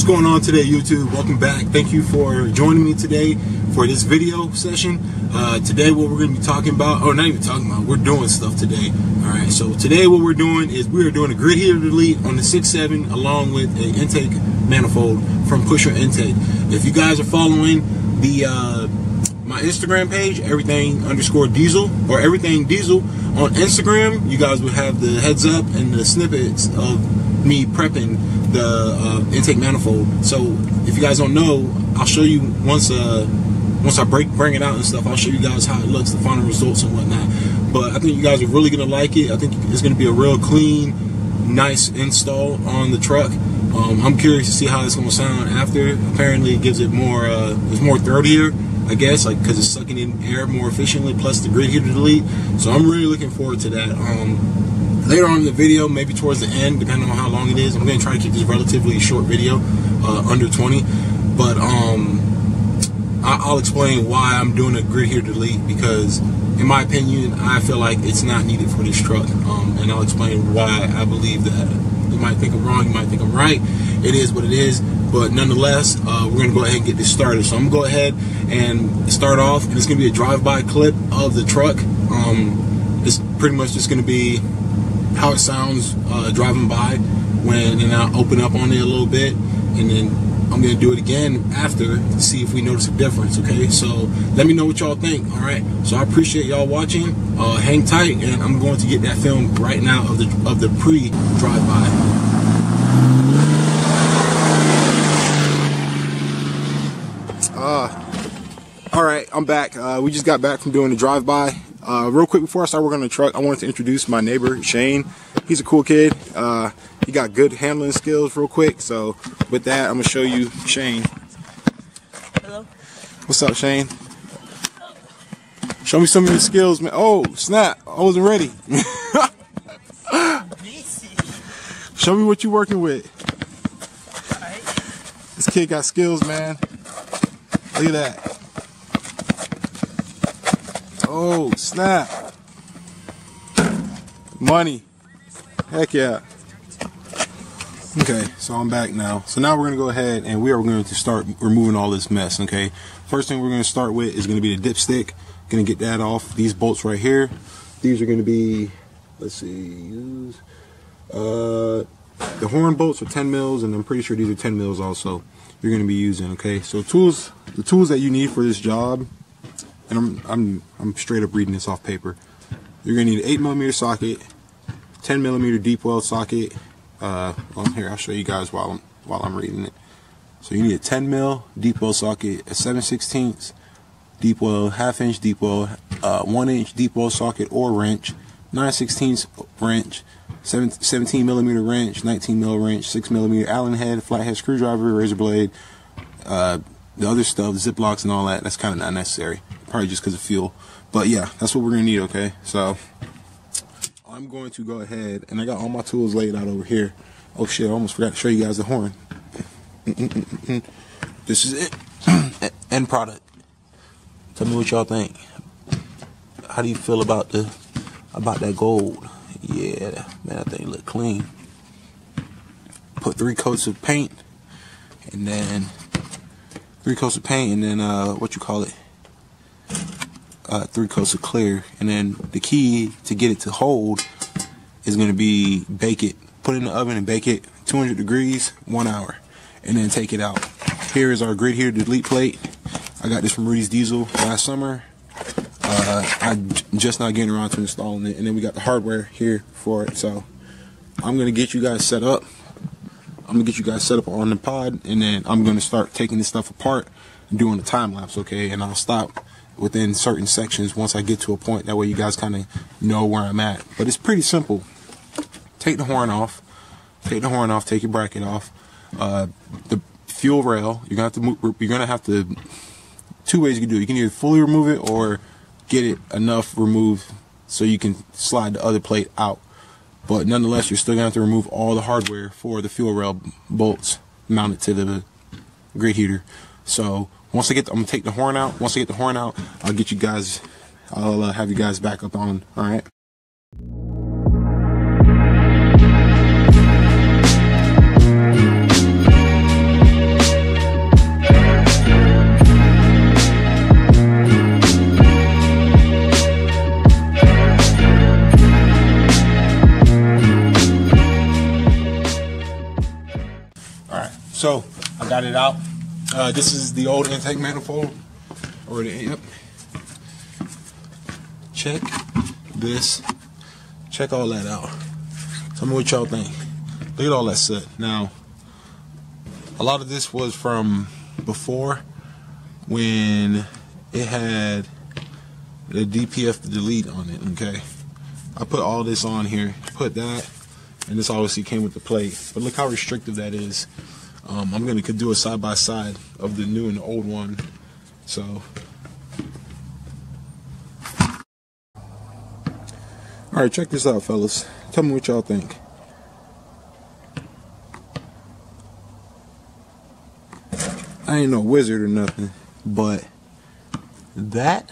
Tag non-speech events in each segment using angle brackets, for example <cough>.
What's going on today, YouTube? Welcome back. Thank you for joining me today for this video session. Uh, today, what we're going to be talking about, or not even talking about, we're doing stuff today. All right, so today, what we're doing is we are doing a grid heater delete on the 6.7 along with an intake manifold from Pusher Intake. If you guys are following the uh, my Instagram page, everythang underscore diesel or everythang diesel on Instagram, you guys will have the heads up and the snippets of me prepping the uh, intake manifold. So if you guys don't know, I'll show you once uh, once I break bring it out and stuff. I'll show you guys how it looks, the final results and whatnot. But I think you guys are really gonna like it. I think it's gonna be a real clean, nice install on the truck. Um, I'm curious to see how it's gonna sound after. Apparently, it gives it more. Uh, it's more throatier. I guess, like because it's sucking in air more efficiently, plus the grid heater delete. So I'm really looking forward to that. Um, later on in the video, maybe towards the end, depending on how long it is, I'm to try to keep this relatively short video, uh, under 20. But um, I- will explain why I'm doing a grid heater delete because, in my opinion, I feel like it's not needed for this truck. Um, and I'll explain why I believe that. You might think I'm wrong, you might think I'm right. It is what it is but nonetheless, uh, we're gonna go ahead and get this started. So I'm gonna go ahead and start off, and it's gonna be a drive-by clip of the truck. Um, it's pretty much just gonna be how it sounds uh, driving by when, and I'll open up on it a little bit, and then I'm gonna do it again after to see if we notice a difference. Okay, so let me know what y'all think. All right, so I appreciate y'all watching. Uh, hang tight, and I'm going to get that film right now of the of the pre drive-by. All right, I'm back. Uh, we just got back from doing the drive-by. Uh, real quick before I start working on the truck, I wanted to introduce my neighbor, Shane. He's a cool kid. Uh, he got good handling skills real quick. So with that, I'm going to show you Shane. Hello. What's up, Shane? Show me some of your skills, man. Oh, snap. I wasn't ready. <laughs> show me what you're working with. This kid got skills, man. Look at that. Oh, snap. Money. Heck yeah. Okay, so I'm back now. So now we're going to go ahead and we are going to start removing all this mess, okay? First thing we're going to start with is going to be the dipstick. Going to get that off. These bolts right here. These are going to be, let's see, uh, the horn bolts are 10 mils and I'm pretty sure these are 10 mils also you're going to be using, okay? So tools, the tools that you need for this job and I'm I'm I'm straight up reading this off paper. You're gonna need an eight millimeter socket, 10 millimeter deep well socket. Uh, well, here I'll show you guys while I'm while I'm reading it. So you need a 10 mil deep well socket, a 7 16 deep well, half inch deep well, uh, one inch deep well socket or wrench, 9 16 wrench, 17 millimeter wrench, 19 mil wrench, 6 millimeter Allen head, flathead screwdriver, razor blade. Uh, the other stuff, Ziplocs and all that, that's kind of not necessary probably just because of fuel. But yeah, that's what we're gonna need. Okay, so I'm going to go ahead and I got all my tools laid out over here. Oh shit! I almost forgot to show you guys the horn. This is it. <clears throat> End product. Tell me what y'all think. How do you feel about the about that gold? Yeah, man, that thing look clean. Put three coats of paint, and then three coats of paint, and then uh, what you call it? uh, three coats of clear. And then the key to get it to hold is going to be bake it, put it in the oven and bake it 200 degrees, one hour, and then take it out. Here is our grid heater delete plate. I got this from Rudy's Diesel last summer. Uh, I'm just not getting around to installing it. And then we got the hardware here for it. So I'm to get you guys set up. I'm to get you guys set up on the pod. And then I'm to start taking this stuff apart and doing the time lapse, okay? And I'll stop within certain sections once I get to a point. That way you guys kind of know where I'm at. But it's pretty simple. Take the horn off. Take the horn off. Take your bracket off. Uh, the fuel rail. You're gonna have to move. You're gonna have to. Two ways you can do it. You can either fully remove it or get it enough removed so you can slide the other plate out. But nonetheless, you're still gonna have to remove all the hardware for the fuel rail bolts mounted to the grid heater. So once I get, the, I'm gonna take the horn out. Once I get the horn out, I'll get you guys. I'll uh, have you guys back up on. All right. Got it out. Uh, this is the old intake manifold, the yep. Check this. Check all that out. Tell me what y'all think. Look at all that soot. Now, a lot of this was from before when it had the DPF delete on it, okay? I put all this on here, put that, and this obviously came with the plate. But look how restrictive that is. Um, I'm gonna do a side by side of the new and the old one. So, all right, check this out, fellas. Tell me what y'all think. I ain't no wizard or nothing, but that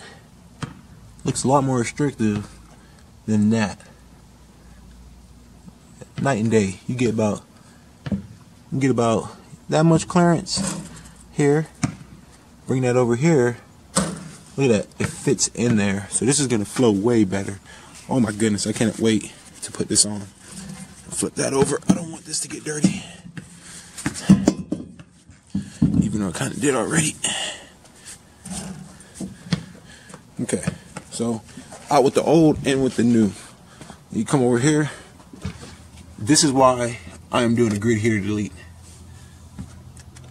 looks a lot more restrictive than that. Night and day. You get about you get about that much clearance here. Bring that over here. Look at that. It fits in there. So this is gonna flow way better. Oh my goodness, I can't wait to put this on. Flip that over. I don't want this to get dirty even though I kind of did already. Okay, so out with the old and with the new. You come over here. This is why I am doing a grid heater delete.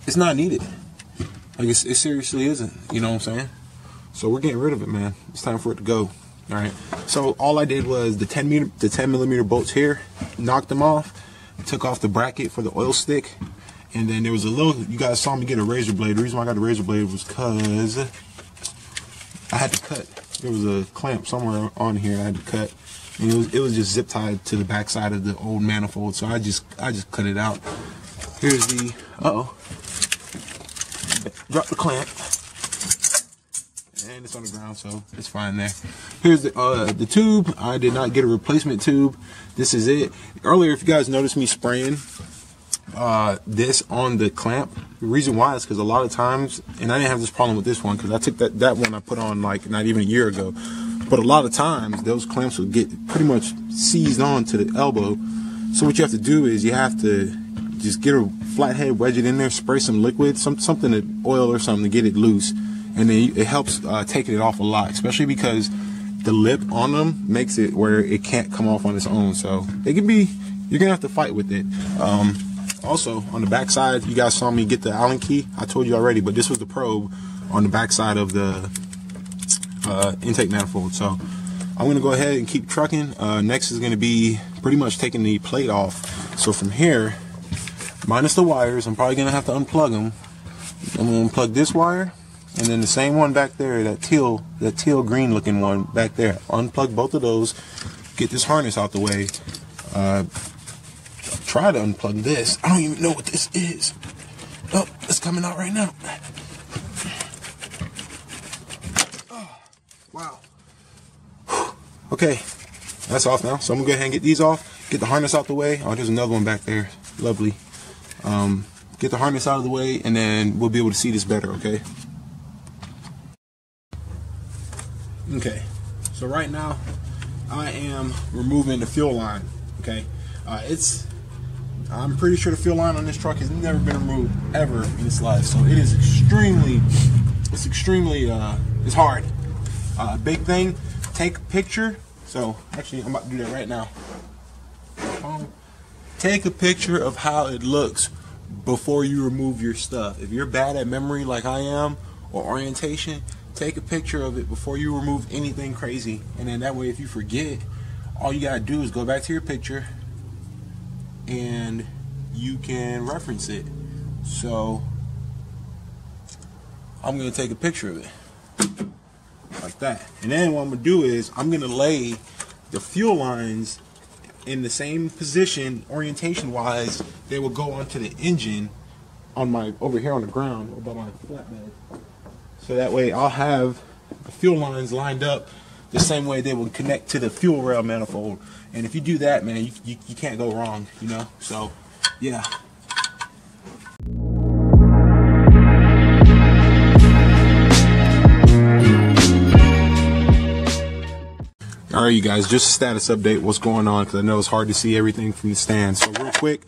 It's not needed. Like it seriously isn't. You know what I'm saying? So we're getting rid of it, man. It's time for it to go. All right. So all I did was the 10 meter, the 10 millimeter bolts here, knocked them off, took off the bracket for the oil stick, and then there was a little, you guys saw me get a razor blade. The reason why I got a razor blade was because I had to cut. There was a clamp somewhere on here I had to cut. And it was, it was just zip tied to the back side of the old manifold. So I just, I just cut it out. Here's the, uh oh Drop the clamp. And it's on the ground, so it's fine there. Here's the, uh, the tube. I did not get a replacement tube. This is it. Earlier, if you guys noticed me spraying, uh, this on the clamp. The reason why is because a lot of times, and I didn't have this problem with this one because I took that, that one I put on like not even a year ago. But a lot of times those clamps would get pretty much seized on to the elbow. So what you have to do is you have to just get a flathead, wedge it in there, spray some liquid, some something that oil or something to get it loose, and then it helps uh, taking it off a lot, especially because the lip on them makes it where it can't come off on its own. So it can be you're gonna have to fight with it. Um, also, on the back side, you guys saw me get the Allen key. I told you already, but this was the probe on the back side of the uh, intake manifold. So I'm to go ahead and keep trucking. Uh, next is to be pretty much taking the plate off. So from here, minus the wires, I'm probably going to have to unplug them. I'm going to unplug this wire and then the same one back there, that teal, that teal green looking one back there. Unplug both of those, get this harness out the way. Uh, try to unplug this. I don't even know what this is. Oh, it's coming out right now. Oh, wow. Okay, that's off now. So I'm gonna go ahead and get these off, get the harness out the way. Oh, there's another one back there. Lovely. Um, get the harness out of the way, and then we'll be able to see this better, okay? Okay, so right now I am removing the fuel line, okay? Uh, it's I'm pretty sure the fuel line on this truck has never been removed ever in its life. So it is extremely, it's extremely, uh, it's hard. Uh, big thing, take a picture. So actually, I'm about to do that right now. Take a picture of how it looks before you remove your stuff. If you're bad at memory like I am, or orientation, take a picture of it before you remove anything crazy. And then that way, if you forget, all you gotta do is go back to your picture, and you can reference it. So I'm to take a picture of it like that. And then what I'm to do is I'm to lay the fuel lines in the same position orientation wise they will go onto the engine on my over here on the ground above my flatbed. So that way I'll have the fuel lines lined up the same way they will connect to the fuel rail manifold. And if you do that, man, you, you, you can't go wrong, you know? So, yeah. All right, you guys, just a status update. What's going on? Because I know it's hard to see everything from the stand. So real quick,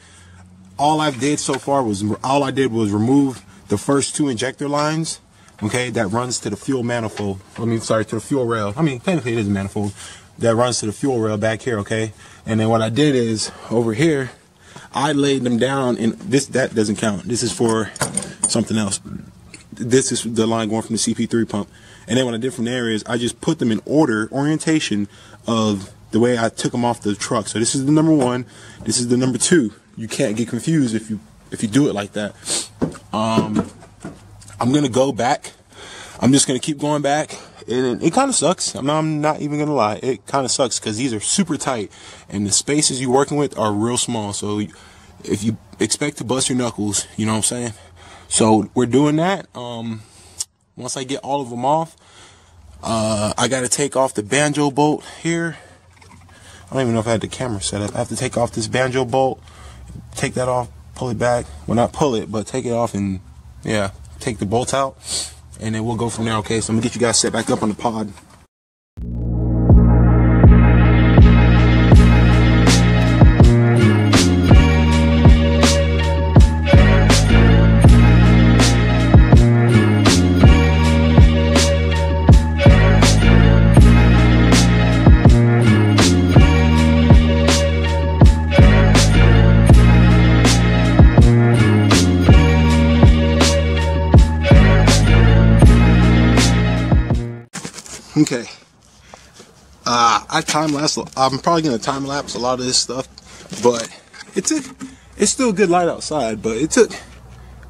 all I did so far was all I did was remove the first two injector lines. Okay, that runs to the fuel manifold. I mean, sorry, to the fuel rail. I mean, technically it is a manifold that runs to the fuel rail back here. Okay, and then what I did is over here, I laid them down, and this that doesn't count. This is for something else. This is the line going from the CP3 pump. And then what I did from there is I just put them in order, orientation of the way I took them off the truck. So this is the number one. This is the number two. You can't get confused if you if you do it like that. Um, I'm gonna go back. I'm just gonna keep going back. And it kind of sucks. I'm not, I'm not even gonna lie. It kind of sucks because these are super tight, and the spaces you're working with are real small. So if you expect to bust your knuckles, you know what I'm saying. So we're doing that. Um, once I get all of them off, uh, I got to take off the banjo bolt here. I don't even know if I had the camera set up. I have to take off this banjo bolt, take that off, pull it back. Well, not pull it, but take it off and, yeah, take the bolt out. And then we'll go from there, okay? So I'm going to get you guys set back up on the pod. Okay. Uh, I time lapse. I'm probably gonna time lapse a lot of this stuff, but it took. It's still good light outside, but it took.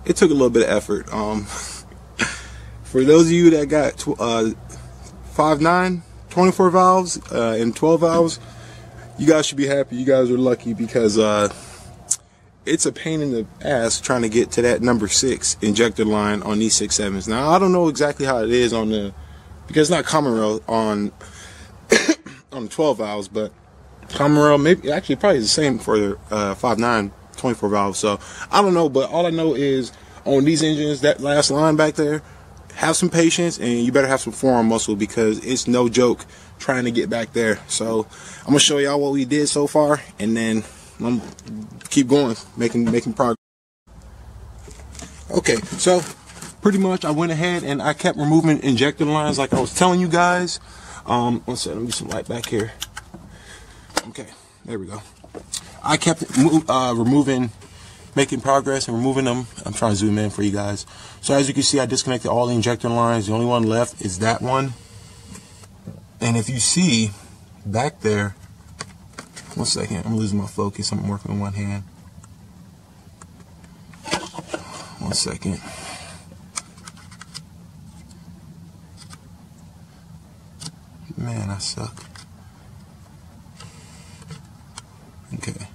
It took a little bit of effort. Um, <laughs> for those of you that got tw- uh, 5'9", 24 valves uh, and 12 valves, you guys should be happy. You guys are lucky because uh, it's a pain in the ass trying to get to that number six injector line on these six sevens. Now I don't know exactly how it is on the because it's not common rail on <coughs> on 12 valves, but common rail maybe actually probably the same for the uh, 5.9 24 valves. So I don't know, but all I know is on these engines, that last line back there, have some patience and you better have some forearm muscle because it's no joke trying to get back there. So I'm gonna show y'all what we did so far, and then I'm keep going, making making progress. Okay, so pretty much I went ahead and I kept removing injector lines like I was telling you guys. Um, one second, let me get some light back here. Okay, there we go. I kept uh, removing, making progress and removing them. I'm trying to zoom in for you guys. So as you can see, I disconnected all the injector lines. The only one left is that one. And if you see back there, one second, I'm losing my focus. I'm working with one hand. One second. Man, I suck. Okay.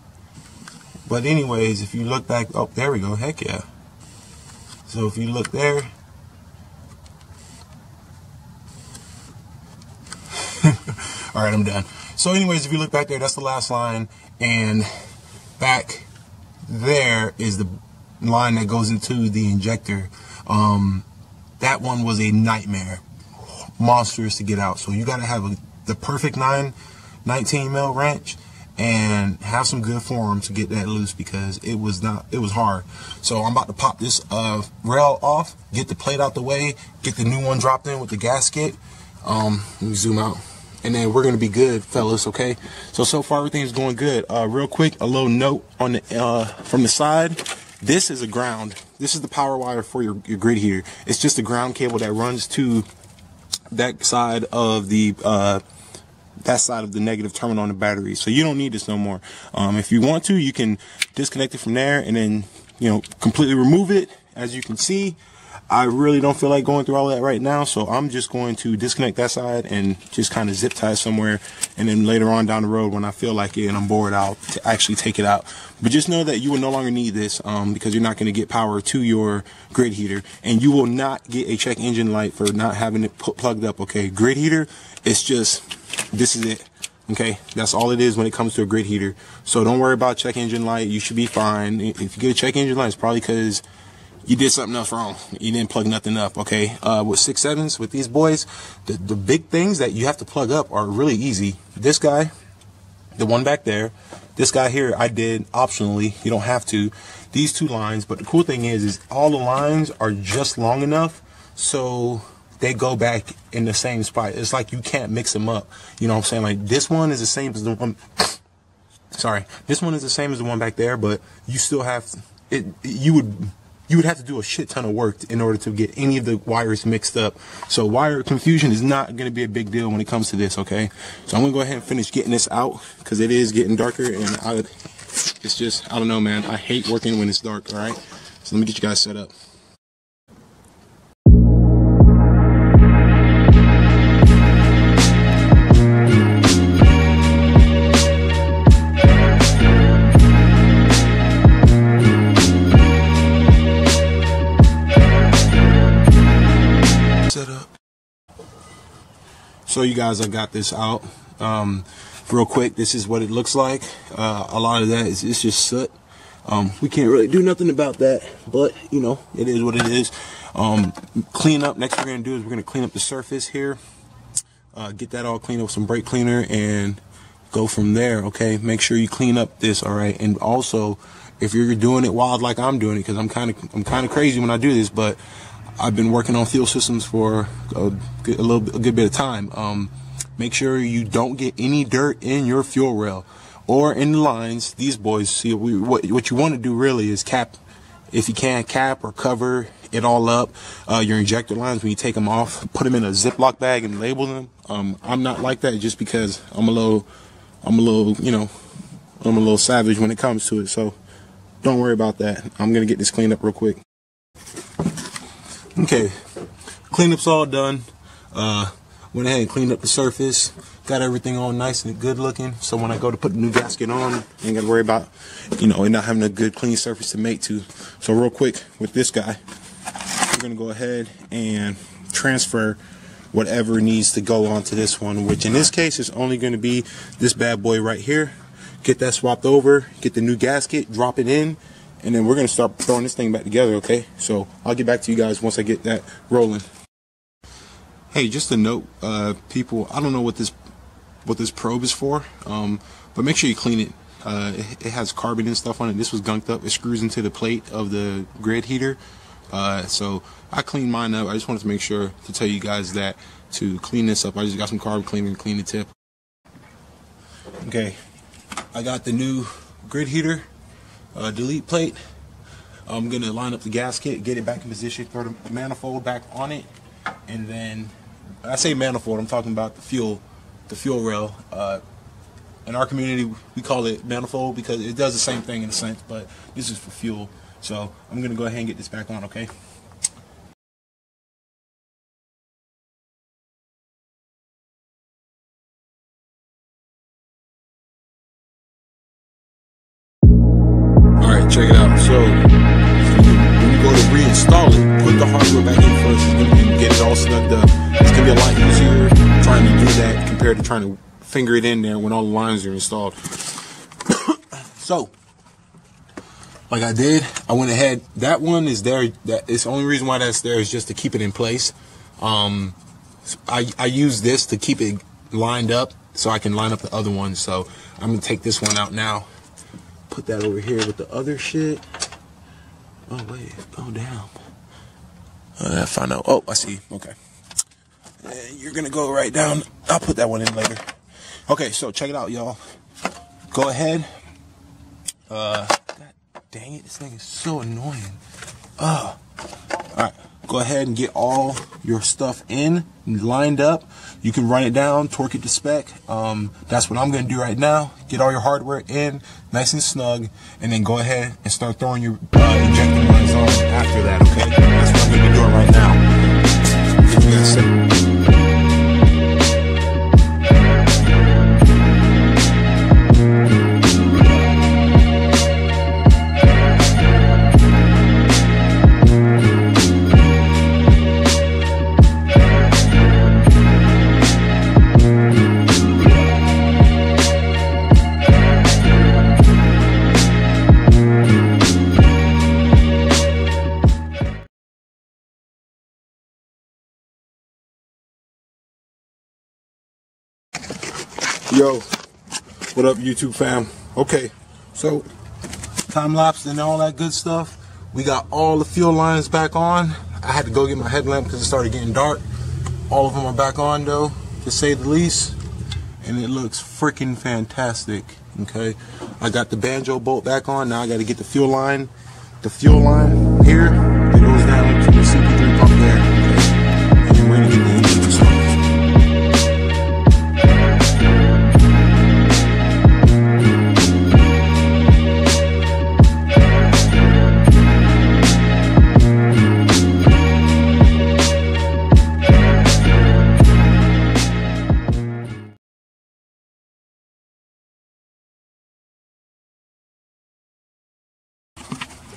But anyways, if you look back, oh, there we go. Heck yeah. So if you look there, <laughs> all right, I'm done. So anyways, if you look back there, that's the last line, and back there is the line that goes into the injector. Um, that one was a nightmare monstrous to get out. So you got to have a, the perfect 9, 19 mil wrench and have some good form to get that loose because it was not it was hard. So i'm about to pop this uh, rail off get the plate out the way get the new one dropped in with the gasket. Um let me zoom out. And then we're gonna be good fellas okay? So so far everything's going good. Uh real quick a little note on the uh from the side. This is a ground. This is the power wire for your, your grid heater. It's just a ground cable that runs to that side of the uh, that side of the negative terminal on the battery. So you don't need this no more. Um, if you want to, you can disconnect it from there and then you know completely remove it. As you can see, I really don't feel like going through all that right now, so I'm just going to disconnect that side and just kind of zip tie somewhere, and then later on down the road when I feel like it and I'm bored, I'll actually take it out. But just know that you will no longer need this um, because you're not going to get power to your grid heater, and you will not get a check engine light for not having it put, plugged up. Okay, grid heater, it's just this is it. Okay, that's all it is when it comes to a grid heater. So don't worry about check engine light. You should be fine. If you get a check engine light, it's probably because you did something else wrong. You didn't plug nothing up, okay? Uh, with six sevens, with these boys, the, the big things that you have to plug up are really easy. This guy, the one back there, this guy here, I did optionally. You don't have to. these two lines. But the cool thing is, is all the lines are just long enough so they go back in the same spot. It's like you can't mix them up. You know what I'm saying? Like this one is the same as the one. <coughs> Sorry, this one is the same as the one back there, but you still have it. You would you would have to do a shit ton of work in order to get any of the wires mixed up. So wire confusion is not going to be a big deal when it comes to this, okay? So I'm going to go ahead and finish getting this out because it is getting darker and I, it's just, I don't know, man. I hate working when it's dark, all right? So let me get you guys set up. So you guys, I got this out. Um, real quick, this is what it looks like. Uh, a lot of that is it's just soot. Um, we can't really do nothing about that, but you know, it is what it is. Um, clean up. Next, we're gonna do is we're gonna clean up the surface here. Uh, get that all cleaned up with some brake cleaner and go from there. Okay, make sure you clean up this. All right, and also if you're doing it wild like I'm doing it, because I'm kind of I'm kind of crazy when I do this, but I've been working on fuel systems for a, a little a good bit of time. Um, make sure you don't get any dirt in your fuel rail or in the lines. These boys see we, what what you want to do really is cap, if you can cap or cover it all up. Uh, your injector lines when you take them off, put them in a Ziploc bag and label them. Um, I'm not like that just because I'm a little, I'm a little, you know, I'm a little savage when it comes to it. So don't worry about that. I'm gonna get this cleaned up real quick. Okay, cleanup's all done. Uh, went ahead and cleaned up the surface. Got everything all nice and good looking. So when I go to put the new gasket on, ain't gotta worry about, you know, not having a good clean surface to mate to. So real quick with this guy, we're gonna go ahead and transfer whatever needs to go onto this one, which in this case is only gonna be this bad boy right here. Get that swapped over, get the new gasket, drop it in, and then we're gonna start throwing this thing back together okay? So I'll get back to you guys once I get that rolling. Hey just a note uh, people I don't know what this what this probe is for um, but make sure you clean it. Uh, it, it has carbon and stuff on it. This was gunked up. It screws into the plate of the grid heater. Uh, so I cleaned mine up. I just wanted to make sure to tell you guys that to clean this up. I just got some carb cleaner and clean the tip. Okay I got the new grid heater uh, delete plate. I'm gonna line up the gasket, get it back in position, throw the manifold back on it, and then I say manifold, I'm talking about the fuel, the fuel rail. Uh, in our community, we call it manifold because it does the same thing in a sense, but this is for fuel. So I'm gonna go ahead and get this back on, okay? Trying to finger it in there when all the lines are installed. <coughs> so, like I did, I went ahead. That one is there. That it's the only reason why that's there is just to keep it in place. Um, I I use this to keep it lined up so I can line up the other one. So I'm gonna take this one out now put that over here with the other shit. Oh, wait. Oh, damn. Uh, I found out. Oh, I see. Okay. And you're going to go right down. I'll put that one in later. Okay, so check it out, y'all. Go ahead. Uh, God dang it. This thing is so annoying. Oh. All right. Go ahead and get all your stuff in, lined up. You can run it down, torque it to spec. Um, that's what I'm going to do right now. Get all your hardware in, nice and snug, and then go ahead and start throwing your uh, injector lines on after that, okay? That's what I'm going to be doing right now. Yo, what up, YouTube fam? Okay, so time lapse and all that good stuff. We got all the fuel lines back on. I had to go get my headlamp because it started getting dark. All of them are back on though, to say the least. And it looks freaking fantastic. Okay. I got the banjo bolt back on. Now I got to get the fuel line. The fuel line here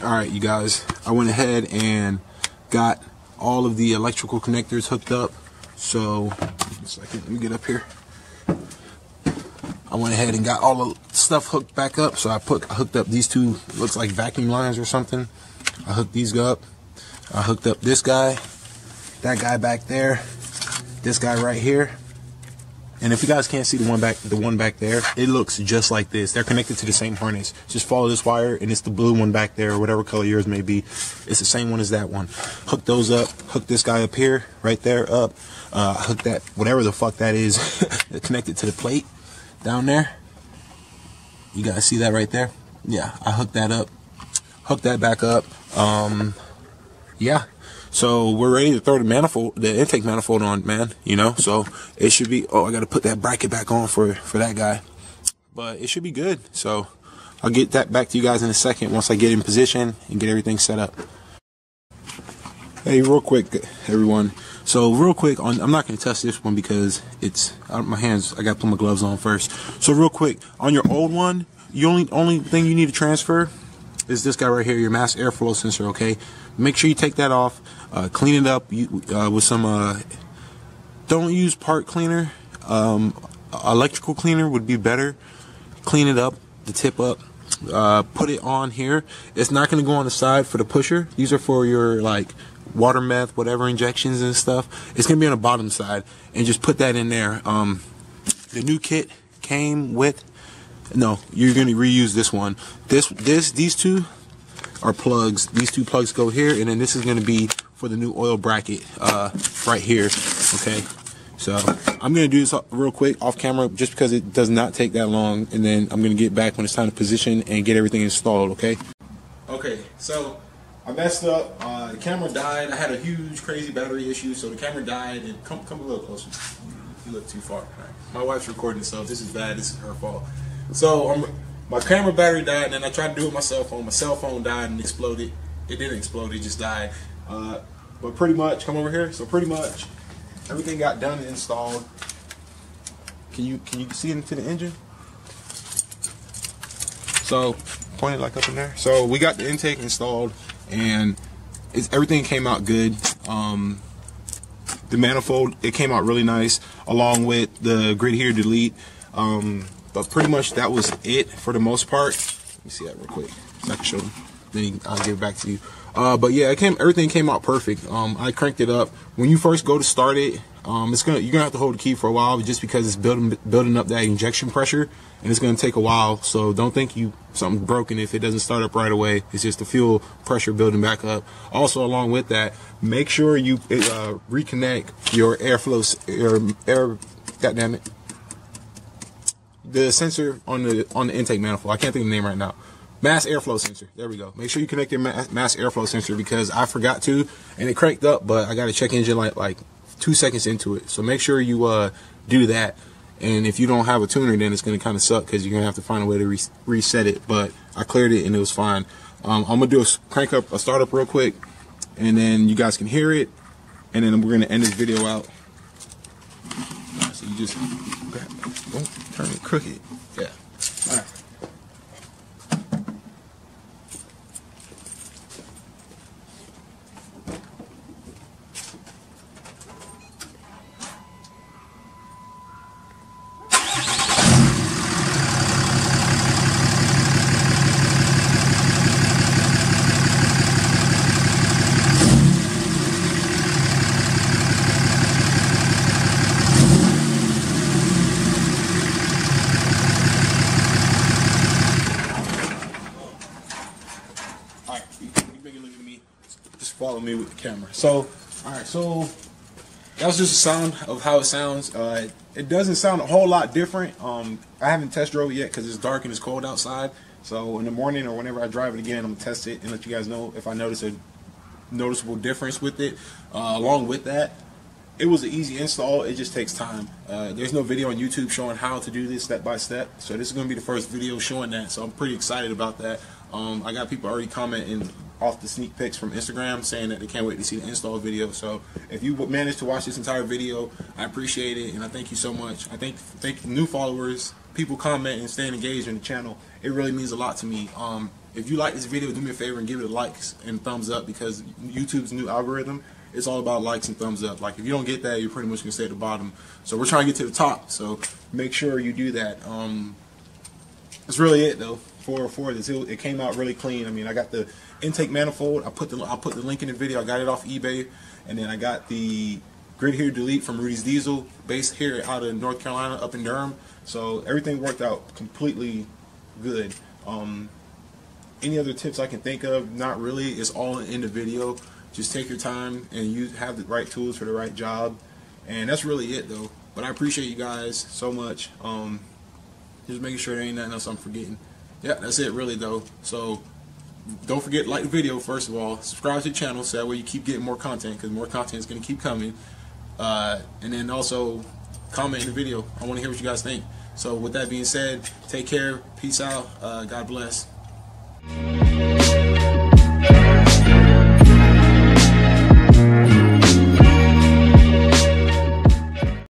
All right, you guys, I went ahead and got all of the electrical connectors hooked up. So, second, let me get up here. I went ahead and got all the stuff hooked back up. So I put I hooked up these two, looks like vacuum lines or something. I hooked these up. I hooked up this guy, that guy back there, this guy right here. And if you guys can't see the one back, the one back there, it looks just like this. They're connected to the same harness. Just follow this wire, and it's the blue one back there, or whatever color yours may be. It's the same one as that one. Hook those up. Hook this guy up here, right there, up. Uh, hook that, whatever the fuck that is, <laughs> connected to the plate down there. You guys see that right there? Yeah, I hooked that up. Hook that back up. Um, yeah. So we're ready to throw the manifold, the intake manifold on, man. You know, so it should be. Oh, I got to put that bracket back on for for that guy, but it should be good. So I'll get that back to you guys in a second once I get in position and get everything set up. Hey, real quick, everyone. So real quick, on I'm not gonna test this one because it's my hands. I got to put my gloves on first. So real quick, on your old one, you only only thing you need to transfer is this guy right here, your mass airflow sensor. Okay, make sure you take that off, uh, clean it up uh, with some. Uh, don't use part cleaner. Um, electrical cleaner would be better. Clean it up, the tip up. Uh, put it on here. It's not going to go on the side for the pusher. These are for your like water meth, whatever injections and stuff. It's going to be on the bottom side, and just put that in there. Um, the new kit came with. No, you're going to reuse this one. This, this, these two are plugs. These two plugs go here, and then this is going to be for the new oil bracket uh, right here. Okay, so I'm to do this real quick off camera just because it does not take that long, and then I'm to get back when it's time to position and get everything installed. Okay. Okay, so I messed up. Uh, the camera died. I had a huge, crazy battery issue, so the camera died. And come, come a little closer. You look too far. Right. My wife's recording, so this is bad, this is her fault. So um, my camera battery died, and then I tried to do it with my cell phone. My cell phone died and exploded. It didn't explode; it just died. Uh, but pretty much, come over here. So pretty much, everything got done and installed. Can you can you see into the engine? So point it like up in there. So we got the intake installed, and it's everything came out good. Um, the manifold it came out really nice, along with the grid heater delete. Um, but pretty much that was it for the most part. Let me see that real quick so I can show them. Then I'll give it back to you. Uh, but yeah, it came. Everything came out perfect. Um, I cranked it up. When you first go to start it, um, it's gonna you're gonna have to hold the key for a while just because it's building building up that injection pressure, and it's gonna take a while. So don't think you something's broken if it doesn't start up right away. It's just the fuel pressure building back up. Also, along with that, make sure you uh, reconnect your airflow air air. Goddamn it the sensor on the on the intake manifold. I can't think of the name right now. Mass airflow sensor. There we go. Make sure you connect your mass, mass airflow sensor because I forgot to, and it cranked up, but I got a check engine light like two seconds into it. So make sure you uh, do that. And if you don't have a tuner, then it's going to kind of suck because you're going to have to find a way to re- reset it. But I cleared it and it was fine. Um, I'm going to do a crank up, a startup real quick, and then you guys can hear it. And then we're going to end this video out. So you just grab, don't turn it crooked. Yeah. All right. So, all right, so that was just a sound of how it sounds. Uh, it doesn't sound a whole lot different. Um, I haven't test drove it yet because it's dark and it's cold outside. So in the morning or whenever I drive it again, I'm gonna test it and let you guys know if I notice a noticeable difference with it. Uh, along with that, it was an easy install. It just takes time. Uh, there's no video on YouTube showing how to do this step by step. So this is going to be the first video showing that. So I'm pretty excited about that. Um, I got people already commenting off the sneak pics from Instagram saying that they can't wait to see the install video. So if you managed to watch this entire video, I appreciate it and I thank you so much. I thank thank new followers, people comment and staying engaged in the channel. It really means a lot to me. Um, if you like this video, do me a favor and give it a likes and thumbs up because YouTube's new algorithm it's all about likes and thumbs up. Like if you don't get that, you're pretty much gonna stay at the bottom. So we're trying to get to the top. So make sure you do that. Um, that's really it though for for this. It, it, came out really clean. I mean, I got the intake manifold. I put the I put the link in the video. I got it off eBay, and then I got the grid heater delete from Rudy's Diesel, based here out of North Carolina, up in Durham. So everything worked out completely good. Um, any other tips I can think of? Not really. It's all in the video. Just take your time and you have the right tools for the right job. And that's really it though. But I appreciate you guys so much. Um, just making sure there ain't nothing else I'm forgetting. Yeah, that's it really though. So don't forget like the video first of all. Subscribe to the channel so that way you keep getting more content because more content is going to keep coming. Uh, and then also comment in the video. I want to hear what you guys think. So with that being said, take care. Peace out. Uh, God bless.